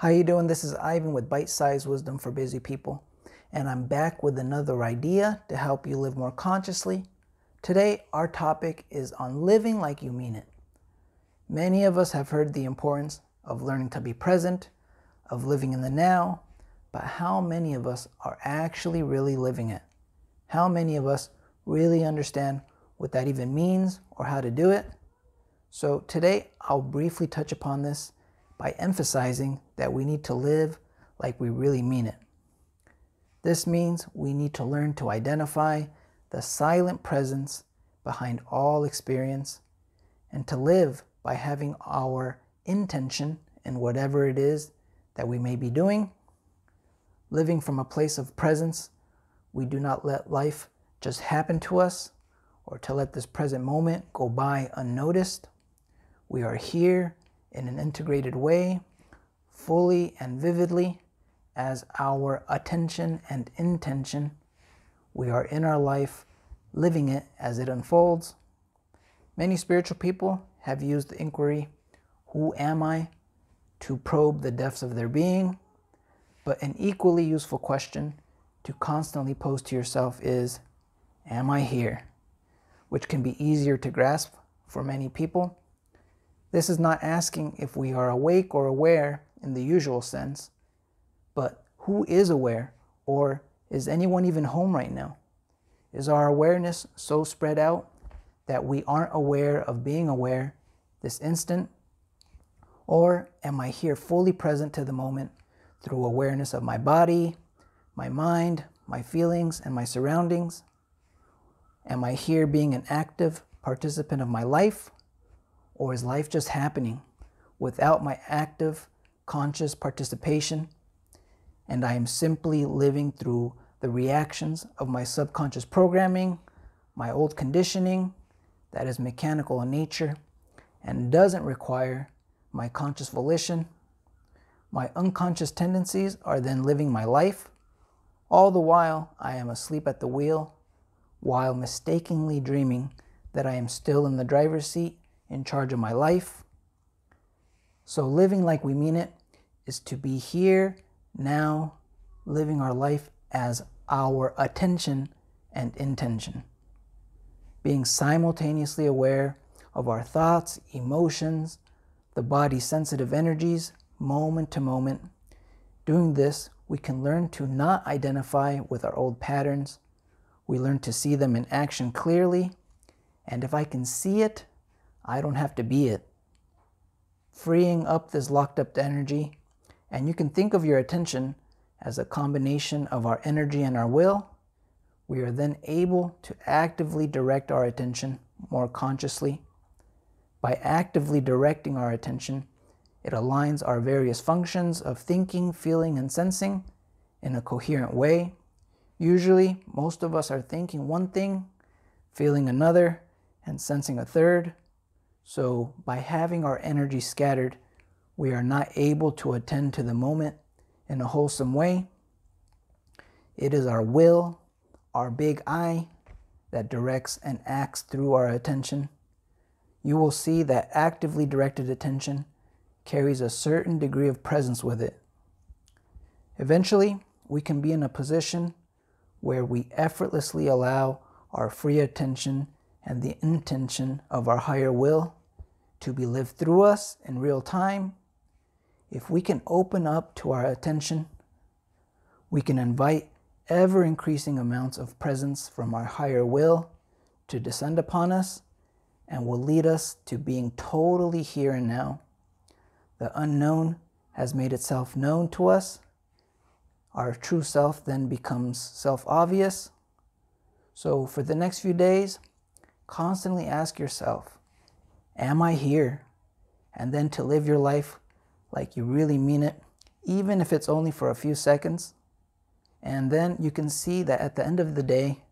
How you doing? This is Ivan with Bitesize Wisdom for Busy People, and I'm back with another idea to help you live more consciously. Today, our topic is on living like you mean it. Many of us have heard the importance of learning to be present, of living in the now, but how many of us are actually really living it? How many of us really understand what that even means or how to do it? So today, I'll briefly touch upon this by emphasizing that we need to live like we really mean it. This means we need to learn to identify the silent presence behind all experience and to live by having our intention in whatever it is that we may be doing. Living from a place of presence, we do not let life just happen to us or to let this present moment go by unnoticed. We are here in an integrated way, fully and vividly, as our attention and intention. We are in our life, living it as it unfolds. Many spiritual people have used the inquiry, Who am I? to probe the depths of their being. But an equally useful question to constantly pose to yourself is, Am I here? Which can be easier to grasp for many people this is not asking if we are awake or aware in the usual sense, but who is aware or is anyone even home right now? Is our awareness so spread out that we aren't aware of being aware this instant? Or am I here fully present to the moment through awareness of my body, my mind, my feelings, and my surroundings? Am I here being an active participant of my life? Or is life just happening without my active, conscious participation? And I am simply living through the reactions of my subconscious programming, my old conditioning that is mechanical in nature and doesn't require my conscious volition. My unconscious tendencies are then living my life. All the while, I am asleep at the wheel while mistakenly dreaming that I am still in the driver's seat in charge of my life. So, living like we mean it is to be here, now, living our life as our attention and intention. Being simultaneously aware of our thoughts, emotions, the body's sensitive energies, moment to moment. Doing this, we can learn to not identify with our old patterns. We learn to see them in action clearly. And if I can see it, I don't have to be it. Freeing up this locked up energy, and you can think of your attention as a combination of our energy and our will. We are then able to actively direct our attention more consciously. By actively directing our attention, it aligns our various functions of thinking, feeling, and sensing in a coherent way. Usually, most of us are thinking one thing, feeling another, and sensing a third. So, by having our energy scattered, we are not able to attend to the moment in a wholesome way. It is our will, our big I, that directs and acts through our attention. You will see that actively directed attention carries a certain degree of presence with it. Eventually, we can be in a position where we effortlessly allow our free attention and the intention of our higher will to be lived through us in real time, if we can open up to our attention, we can invite ever increasing amounts of presence from our higher will to descend upon us and will lead us to being totally here and now. The unknown has made itself known to us. Our true self then becomes self obvious. So, for the next few days, constantly ask yourself Am I here? And then to live your life like you really mean it, even if it's only for a few seconds. And then you can see that at the end of the day,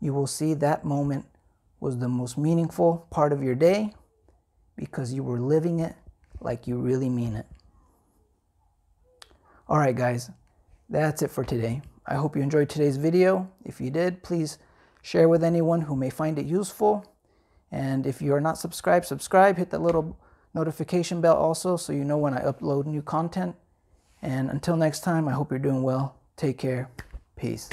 you will see that moment was the most meaningful part of your day because you were living it like you really mean it. All right, guys, that's it for today. I hope you enjoyed today's video. If you did, please share with anyone who may find it useful. And if you are not subscribed, subscribe, hit that little notification bell also so you know when I upload new content. And until next time, I hope you're doing well. Take care. Peace.